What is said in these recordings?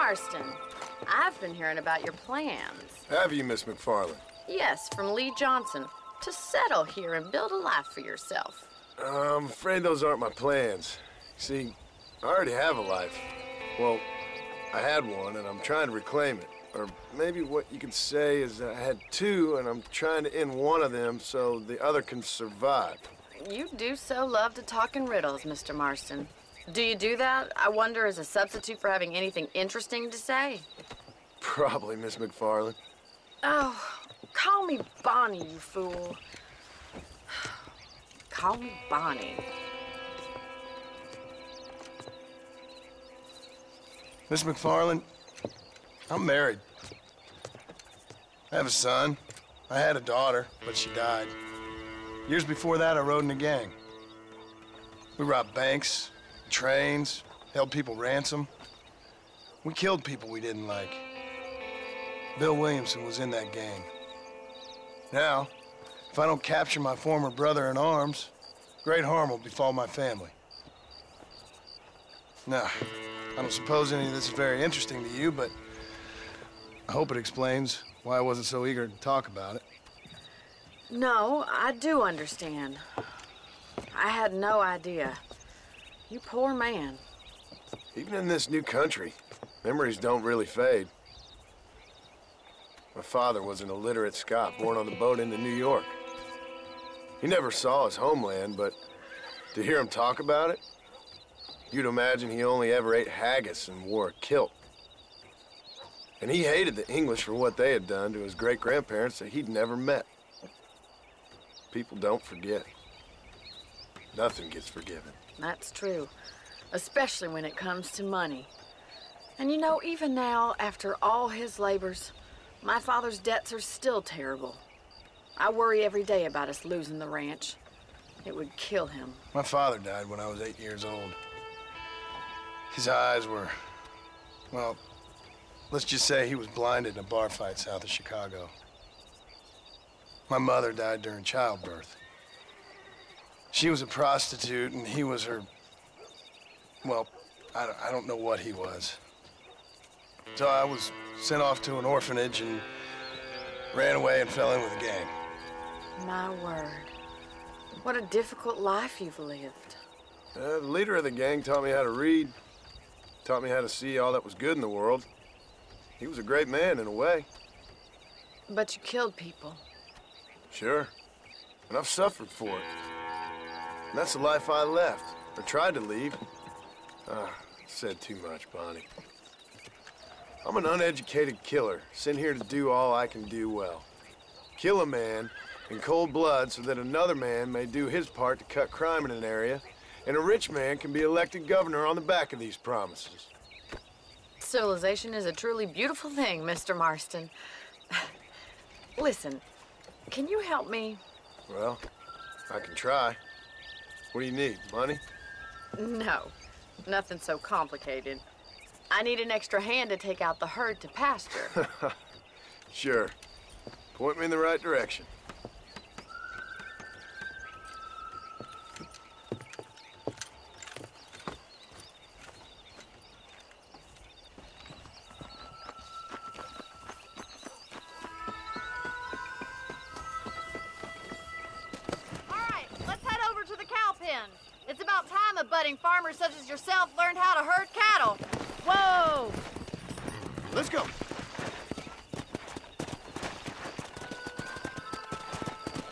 Marston, I've been hearing about your plans. Have you, Miss MacFarlane? Yes, from Leigh Johnson, to settle here and build a life for yourself. I'm afraid those aren't my plans. See, I already have a life. Well, I had one, and I'm trying to reclaim it. Or maybe what you could say is I had two, and I'm trying to end one of them so the other can survive. You do so love to talk in riddles, Mr. Marston. Do you do that, I wonder, as a substitute for having anything interesting to say? Probably, Miss MacFarlane. Oh, call me Bonnie, you fool. Call me Bonnie. Miss MacFarlane, I'm married. I have a son. I had a daughter, but she died. Years before that, I rode in a gang. We robbed banks, trains, held people ransom. We killed people we didn't like. Bill Williamson was in that gang. Now, if I don't capture my former brother in arms, great harm will befall my family. Now, I don't suppose any of this is very interesting to you, but I hope it explains why I wasn't so eager to talk about it. No, I do understand. I had no idea. You poor man. Even in this new country, memories don't really fade. My father was an illiterate Scot born on the boat into New York. He never saw his homeland, but to hear him talk about it, you'd imagine he only ever ate haggis and wore a kilt. And he hated the English for what they had done to his great-grandparents that he'd never met. People don't forget. Nothing gets forgiven. That's true. Especially when it comes to money. And you know, even now, after all his labors, my father's debts are still terrible. I worry every day about us losing the ranch. It would kill him. My father died when I was eight years old. His eyes were, well, let's just say he was blinded in a bar fight south of Chicago. My mother died during childbirth. She was a prostitute, and he was her, well, I don't, I don't know what he was. So I was sent off to an orphanage and ran away and fell in with a gang. My word. What a difficult life you've lived. Uh, the leader of the gang taught me how to read, taught me how to see all that was good in the world. He was a great man in a way. But you killed people. Sure. And I've suffered for it. And that's the life I left, or tried to leave. Ah, said too much, Bonnie. I'm an uneducated killer, sent here to do all I can do well. Kill a man in cold blood so that another man may do his part to cut crime in an area, and a rich man can be elected governor on the back of these promises. Civilization is a truly beautiful thing, Mr. Marston. Listen, can you help me? Well, I can try. What do you need, money? No, nothing so complicated. I need an extra hand to take out the herd to pasture. Sure. Point me in the right direction. A budding farmer such as yourself learned how to herd cattle. Whoa! Let's go.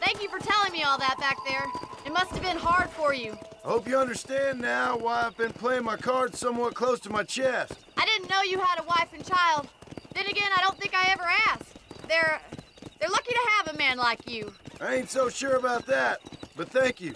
Thank you for telling me all that back there. It must have been hard for you. I hope you understand now why I've been playing my cards somewhat close to my chest. I didn't know you had a wife and child. Then again, I don't think I ever asked. They're they're lucky to have a man like you. I ain't so sure about that, but thank you.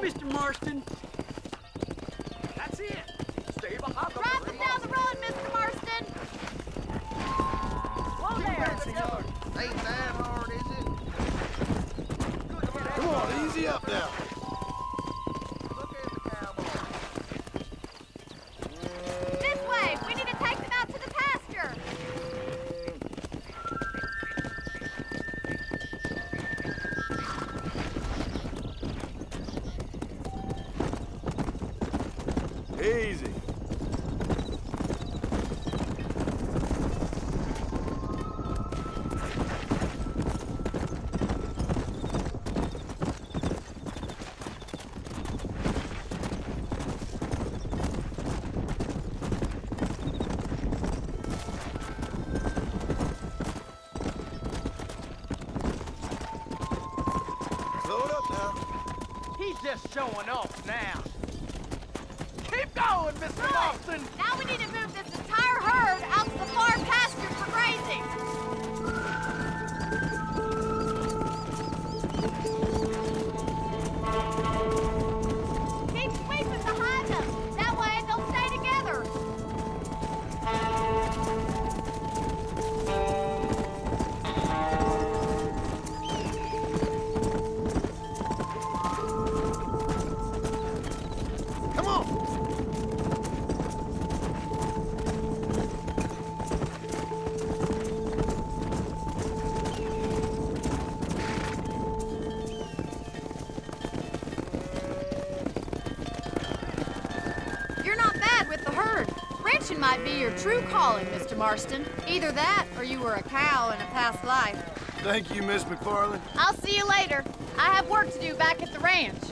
Nice Mr. Marston. That's it. Stay behind the Drive them down the road, Mr. Marston. Whoa there. Ain't that hard, is it? Come on, easy up now. Easy. He's just showing off now. Going, Mr. Now we need to move this entire herd out to the bad with the herd. Ranching might be your true calling, Mr. Marston. Either that or you were a cow in a past life. Thank you, Miss MacFarlane. I'll see you later. I have work to do back at the ranch.